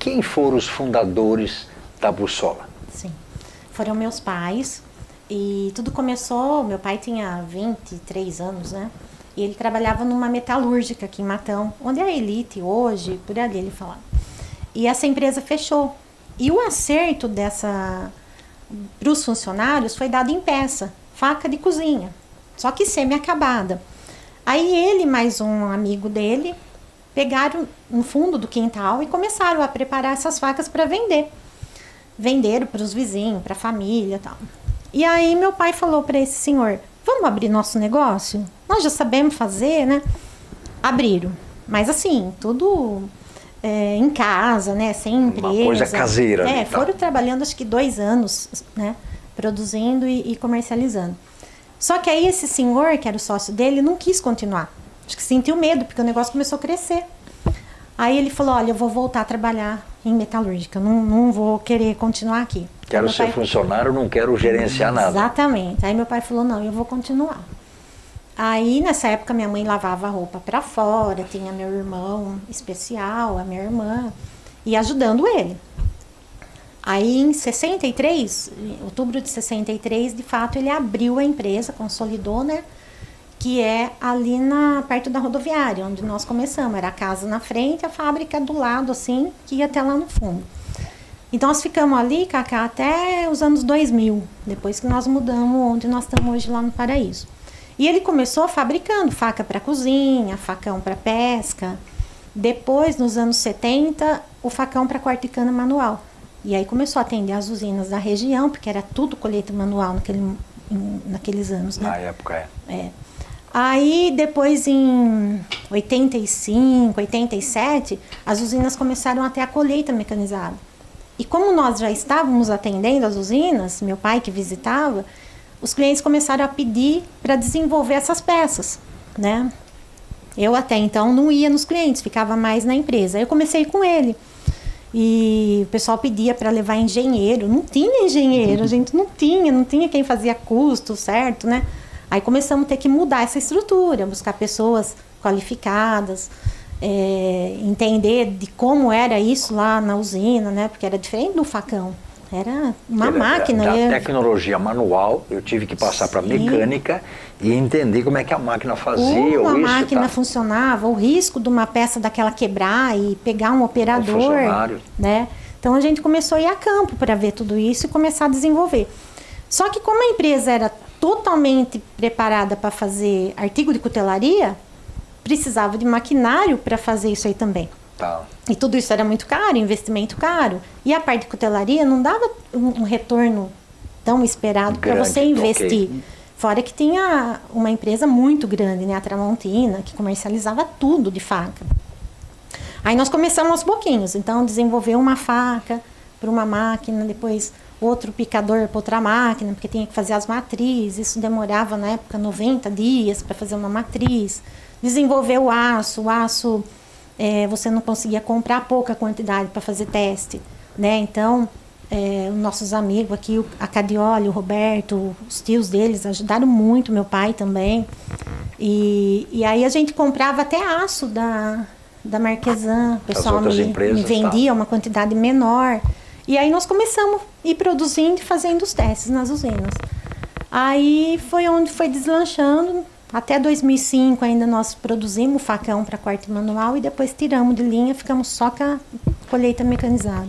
Quem foram os fundadores da Bussola? Sim. Foram meus pais. E tudo começou, meu pai tinha 23 anos, né? E ele trabalhava numa metalúrgica aqui em Matão, onde é a Elite hoje, por ali ele falava. E essa empresa fechou. E o acerto dessa para os funcionários foi dado em peça, faca de cozinha, só que semi-acabada. Aí ele mais um amigo dele pegaram no fundo do quintal e começaram a preparar essas facas para vender. Venderam para os vizinhos, para a família, tal. E aí meu pai falou para esse senhor: "Vamos abrir nosso negócio? Nós já sabemos fazer, né?" Abriram. Mas assim, tudo é, em casa, né? Sem empresa. Uma coisa caseira. É, tá. foram trabalhando acho que dois anos, né? Produzindo e, e, comercializando. Só que aí esse senhor, que era o sócio dele, não quis continuar. Acho que sentiu medo, porque o negócio começou a crescer. Aí ele falou, olha, eu vou voltar a trabalhar em metalúrgica, não, não vou querer continuar aqui. Quero ser pai... funcionário, não quero gerenciar nada. Exatamente. Aí meu pai falou, não, eu vou continuar. Aí nessa época minha mãe lavava roupa para fora, tinha meu irmão especial, a minha irmã, e ajudando ele. Aí em 63, em outubro de 63, de fato ele abriu a empresa, consolidou, né? Que é ali na perto da rodoviária, onde nós começamos. Era a casa na frente, a fábrica do lado, assim, que ia até lá no fundo. Então nós ficamos ali, Cacá, até os anos 2000, depois que nós mudamos onde nós estamos hoje lá no Paraíso. E ele começou fabricando faca para cozinha, facão para pesca. Depois, nos anos 70, o facão para corte de cana manual. E aí começou a atender as usinas da região, porque era tudo colheita manual naquele, naqueles anos, né? Na época, é. é. Aí, depois, em 85, 87, as usinas começaram a ter a colheita mecanizada. E como nós já estávamos atendendo as usinas, meu pai que visitava, os clientes começaram a pedir para desenvolver essas peças, né? Eu até então não ia nos clientes, ficava mais na empresa. Eu comecei com ele. E o pessoal pedia para levar engenheiro. Não tinha engenheiro, a gente não tinha, não tinha quem fazia custo, certo, né? Aí começamos a ter que mudar essa estrutura, buscar pessoas qualificadas, é, entender de como era isso lá na usina, né? Porque era diferente do facão. Era uma era, máquina. Da, tecnologia manual, eu tive que passar para mecânica e entender como é que a máquina fazia. Como a máquina tá. funcionava, o risco de uma peça daquela quebrar e pegar um operador. né? Então a gente começou a ir a campo para ver tudo isso e começar a desenvolver. Só que como a empresa era totalmente preparada para fazer artigo de cutelaria, precisava de maquinário para fazer isso aí também. Tá. E tudo isso era muito caro, investimento caro. E a parte de cutelaria não dava um, um retorno tão esperado para você investir. Okay. Fora que tinha uma empresa muito grande, né, a Tramontina, que comercializava tudo de faca. Aí nós começamos aos pouquinhos. Então, desenvolver uma faca para uma máquina, depois outro picador para outra máquina, porque tinha que fazer as matrizes. Isso demorava, na época, 90 dias para fazer uma matriz. Desenvolver o aço, o aço é, você não conseguia comprar pouca quantidade para fazer teste, né? Então, é, nossos amigos aqui, a Cadioli, o Roberto, os tios deles ajudaram muito, meu pai também. E, e aí a gente comprava até aço da, da Marquesan, o pessoal me, me, vendia tá. uma quantidade menor. E aí nós começamos a ir produzindo e fazendo os testes nas usinas. Aí foi onde foi deslanchando, até 2005 ainda nós produzimos facão para corte manual e depois tiramos de linha, ficamos só com a colheita mecanizada.